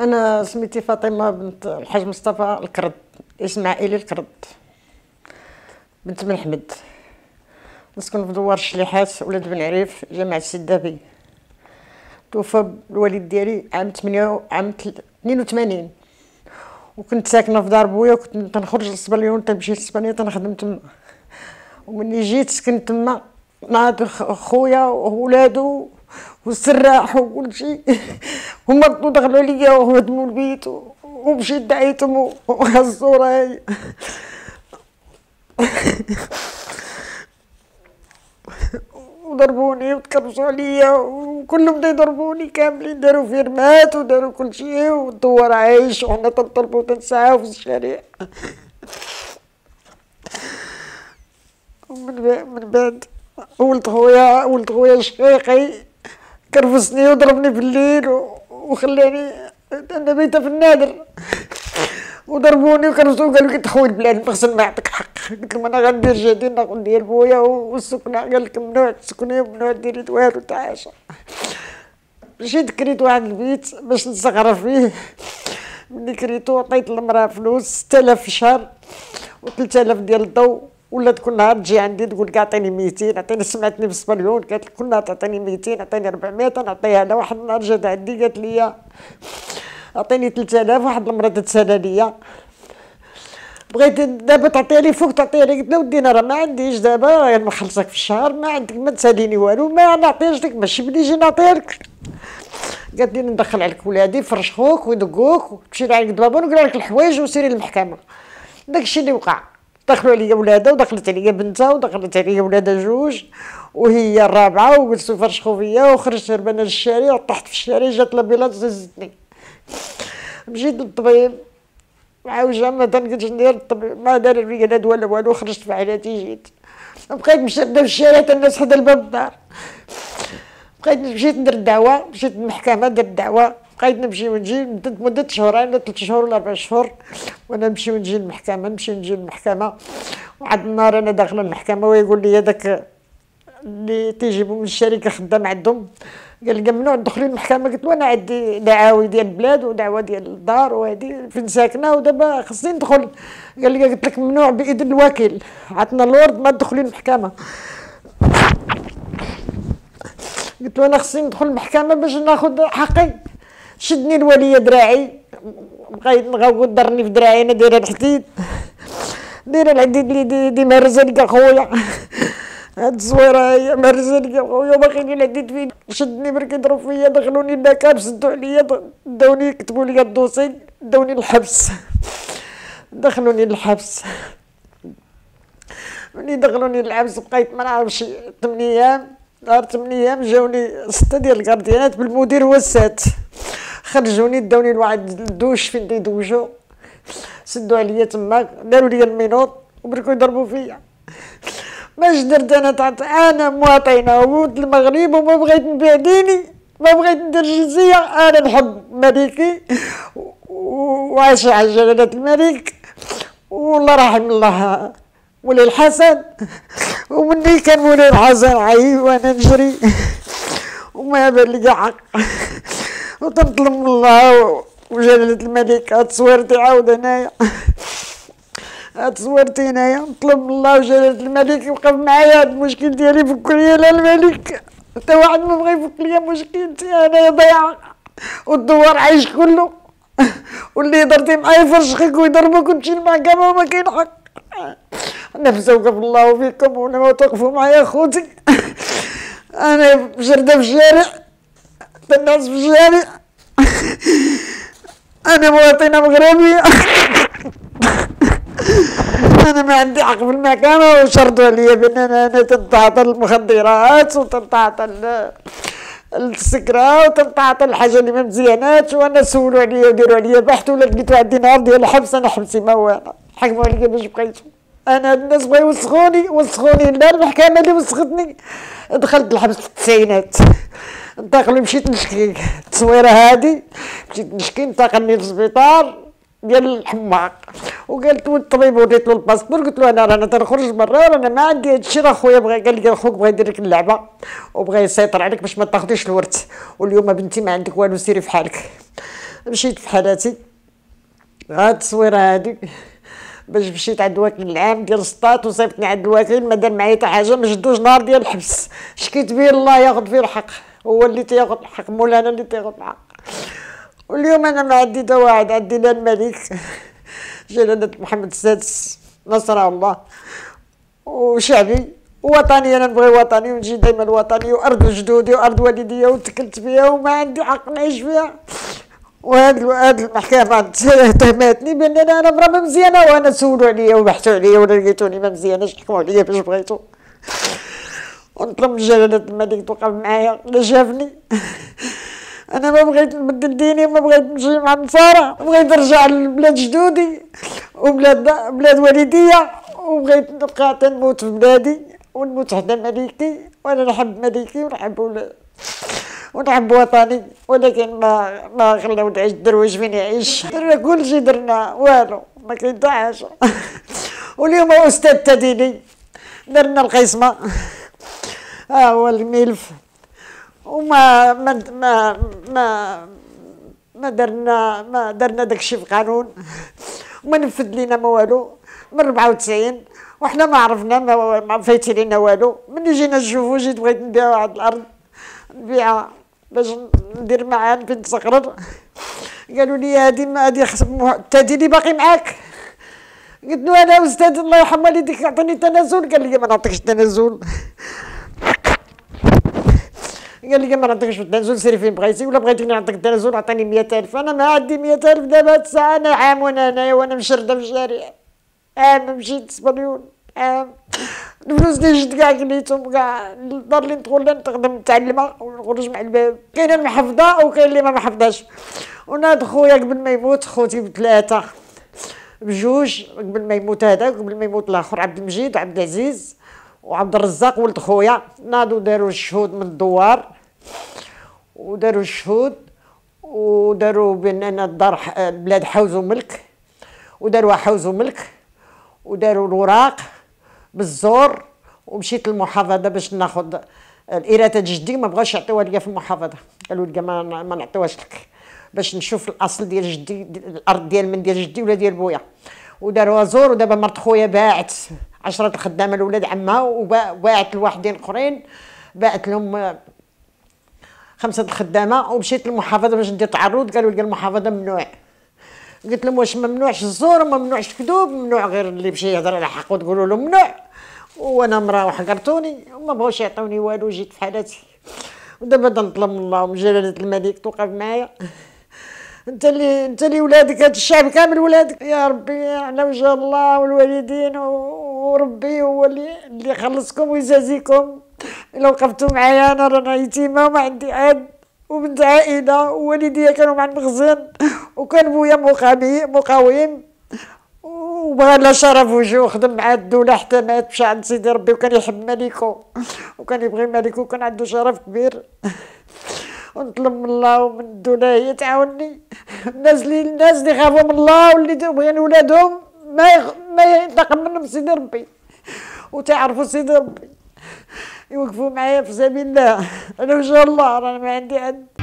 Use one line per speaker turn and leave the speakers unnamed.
أنا سميتي فاطمة بنت الحاج مصطفى الكرد اسم عائلي الكرد بنت بن حمد. نسكن في دوار الشليحات ولاد بن عريف جامعة السدابي توفى الوالد ديالي عام 8 عام 82 وكنت ساكنة في دار بويا وكنت تنخرج للسبليون تنمشي للسبانيه تنخدم تما. ومني جيت سكنت تما ناض خويا وولادو والسراح وكل شيء هما دخلوا عليا وهدموا البيت ومشيت دعيتهم وهزوا هاي وضربوني وتكرسوا عليا وكلهم بدا يضربوني كاملين داروا فيرمات وداروا كل شيء والدوار عايش وحنا تنطلبوا تنسعاو في الشارع. ومن من بعد ولد خويا ولد خويا شقيقي كرفسني وضربني في الليل وخلاني أنا في النادر. وضربوني وكرسوا قالوا لي تخوي البلاد بغسل ما يعطيك حق. قلت لهم أنا غندير جهدي ناخذ ديال بويا والسكنة. قال لك ممنوع تسكني وممنوع ديري والو تعاشى مشيت كريت واحد البيت باش نستغرف فيه. ملي كريتو عطيت المراه فلوس 6000 في الشهر و3000 ديال الضو. ولات كل نهار تجي عندي تقول اعطيني 200 عطيني سمعتني في السبليون قالت لك كل نهار تعطيني 200 عطيني 400 نعطيها أنا واحد النهار جات عندي قالت لي عطيني 3000 واحد المرة تتسالى ليا بغيت دابا تعطيني فوق تعطيني قلت لها ودي أنا راه ما عنديش دابا نخلصك في الشهر ما عندك ما تساليني والو ما نعطيش لك ماشي بلي يجي نعطيها لك قالت لي ندخل عليك ولادي فرشخوك ويدقوك وتمشي لعند بابا ونقرا لك الحوايج وسيري للمحكمه داكشي اللي وقع. دخلوا عليا ولادها ودخلت عليا بنتها ودخلت عليا ولادها جوج وهي الرابعة وجلسوا فرشخوا فيا وخرجت هربانه للشارع وطحت في الشارع جات لابيلاط ززتني مشيت للطبيب عاوجة ما تنقدش ندير الطبيب ما دار لي لا ولا والو خرجت في حالاتي جيت. بقيت مشدة في الشارع الناس حدا الباب الدار بقيت مشيت ندير الدعوة مشيت للمحكمة درت الدعوة. بقيت نمشي ونجي مدة مدة شهرين ثلاث شهور ولا أربع شهور وأنا نمشي ونجي للمحكمة نمشي ونجي للمحكمة وعاد النهار أنا داخلة المحكمة ويقول لي هذاك اللي تيجيبو من الشركة خدام عندهم. قال لي ممنوع تدخلي المحكمة؟ قلت له أنا عندي دعاوي ديال البلاد ودعوة ديال الدار وهذه فين ساكنة؟ ودابا خصني ندخل. قال لي قلت لك ممنوع باذن الوكيل. عطنا الورد ما تدخلي المحكمة. قلت له أنا خصني ندخل المحكمة باش ناخذ حقي. شدني الوليه دراعي. بقيت نغوت ضرني في دراعي أنا دايره الحديد. دايره الحديد اللي دي, دي مهرزه لك اخويا هاد الزويرة هي مرزني خويا باقيين العديد فين؟ شدني برك يضرب فيا دخلوني لكاب سدوا عليا داوني كتبوا لي الدوسي داوني الحبس دخلوني للحبس. ملي دخلوني للحبس بقيت ما نعرفش ثمان أيام. نهار ثمان أيام جاوني ستة ديال الكارديانات بالمدير هو السات خرجوني داوني لواحد الدوش فين تيدوشو سدوا عليا تماك داروا لي المينوط وبركو يضربوا فيا. ماش درت أنا تعط أنا مواطنة ولد المغرب وما بغيت نبيع ديني ما بغيت ندير جنسية أنا نحب ملكي وعايش على جلالة الملك. والله رحم الله ولي الحسن. ومني كان ولي الحسن عي وأنا نجري. وما بان لي حق. وتنطلب من الله وجلالة الملك. هاد صورتي عاود انايا هاد صورتي هنايا. نطلب من الله وجلالة الملك يوقف معايا هاد المشكل ديالي فك ليا لا الملك. حتى واحد ما بغى يفك ليا مشكلتي انايا ضايعة والدوار عايش كله. واللي درتي معايا فرشخك ويضربك وتمشي المحكمة وما كاين حق. نفس وقف الله فيكم ولما توقفوا معايا خوتي أنا شردة في الشارع. الناس في الشارع أنا مواطنة مغربية أنا ما عندي حق في المحكمه وشرطوا عليا بان أنا أنا المخدرات وتنتعاطى السكرة وتنتعاطى الحاجة اللي ما مزياناتش وأنا سولوا عليا وديروا عليا بحث ولا لقيت عندي نهار ديال الحبس أنا حبسي ما هو أنا حكموا عليا باش بقيت أنا الناس بغاو يوسخوني وسخوني لا المحكمة اللي وسختني. دخلت الحبس في التسعينات. انتقل مشيت نشكي. التصويرة هادي مشيت نشكي انتقلني للسبيطار ديال الحماق. وقالت له الطبيب وريت له الباسبور قلت له أنا رانا تنخرج برا رانا ما عندي هادشي راه خويا بغى قال لي خوك بغى يدير لك اللعبة وبغى يسيطر عليك باش ما تاخذيش الورث. واليوم بنتي ما عندك والو سيري في حالك. مشيت في حالاتي. هاد التصويرة هادي. باش مشيت عند الوكيل العام ديال السطات وصيفطني عند الوكيل ما دار معايا حتى حاجة ما جدوش نهار ديال الحبس. شكيت به الله ياخذ فيه الحق. هو اللي تياخذ الحق مولانا اللي تياخذ الحق. واليوم أنا ما عندي تا واحد عندي لا الملك. جلالة محمد السادس نصر الله. وشعبي وطني أنا نبغي وطني ونجي دائما وطني وأرض جدودي وأرض والديا وتكلت فيها وما عندي حق نعيش فيها. وهاد هاد المحكمة تهمتني بان أنا امراه ما مزيانة وأنا سولوا عليا وبحثوا عليا ولا لقيتوني ما مزياناش حكموا عليا باش بغيتو؟ ونطلب من جلالة الملك توقف معايا لا شافني. أنا ما بغيت نبدل ديني ما بغيت نمشي مع النصارى بغيت نرجع لبلاد جدودي وبلاد بلاد والديا وبغيت نبقى تنموت في بلادي ونموت حدا مليكي وأنا نحب مليكي ونحب ولاد ونحب وطني ولكن ما ما خلاو تعيش الدرويش فين يعيش درنا كل شيء درنا والو ما كاين حتى حاجة واليوم أستاذ تديني. درنا القسمة. ها هو الملف. وما ما ما ما ما درنا ما درنا داكشي في قانون. وما نفذ لينا ما والو. من 94 وحنا ما عرفنا ما, ما فايت لينا والو. ملي جينا نشوفو جيت بغيت نبيع واحد الأرض. نبيعها. باش ندير معاه بنت صقرر قالوا لي هادي هادي التادي اللي باقي معاك. قلت له أنا أستاذ الله يرحم والديك يعطيني تنازل. قال لي ما نعطيكش تنازل. قال لي ما نعطيكش التنازل سيري فين بغيتي. ولا بغيتي نعطيك التنازل عطيني 100000 أنا ما عندي 100000 دابا هاد الساعة أنا عام وأنا هنايا وأنا مشردة في الشارع. عام مشيت سبليون عام. الفلوس اللي جد كاع كليتهم كاع الدار اللي ندخل نخدم متعلمه ونخرج مع الباب كاينة المحفظه وكاين اللي ما محفظاش وناض خويا قبل ما يموت خوتي بثلاثة بجوج قبل ما يموت هذاك قبل ما يموت الآخر عبد المجيد وعبد العزيز وعبد الرزاق ولد خويا. ناضوا داروا الشهود من الدوار وداروا الشهود وداروا بان الدار البلاد حوزوا ملك وداروا حوزوا ملك وداروا الوراق. بالزور ومشيت للمحافظة باش ناخذ الاراثه جدي ما بغاوش يعطيوها ليا في المحافظة. قالوا لي ما, ما نعطيوهاش لك. باش نشوف الأصل ديال جدي الأرض ديال من ديال جدي ولا ديال بويا. وداروها زور ودابا مرت خويا باعت. عشرة الخدامة لولاد عمها وباعت لواحدين أخرين. باعت لهم خمسة الخدامة ومشيت للمحافظة باش ندير تعرض. قالوا لي المحافظة ممنوع. قلت لهم واش ممنوعش الزور ممنوعش الكذوب ممنوع غير اللي بشي يهضر على حق وتقولوا له ممنوع. وأنا مراه وحقرتوني وما بغاوش يعطوني والو جيت في حالتي ودابا نطلب من الله ومن جلالة الملك توقف معايا. انت اللي انت اللي ولادك هذا الشعب كامل ولادك. يا ربي على وجه الله والوالدين وربي هو اللي اللي يخلصكم ويجازيكم الا وقفتوا معايا أنا رانا يتيمة وما عندي عاد وبنت عائلة ووالديا كانوا مع المخزن وكان بويا مقاوم. وبغى لا شرف وجهه وخدم مع الدولة حتى مات مشى عند سيدي ربي وكان يحب ملكو وكان يبغي ملكو وكان عنده شرف كبير. ونطلب من الله ومن الدولة هي تعاوني الناس اللي الناس اللي خافوا من الله واللي بغيان ولادهم ما يخ... ما ينتقم منهم سيدي ربي. وتعرفوا سيدي ربي. يوقفوا معايا في سبيل الله. أنا وجه الله رانا ما عندي عد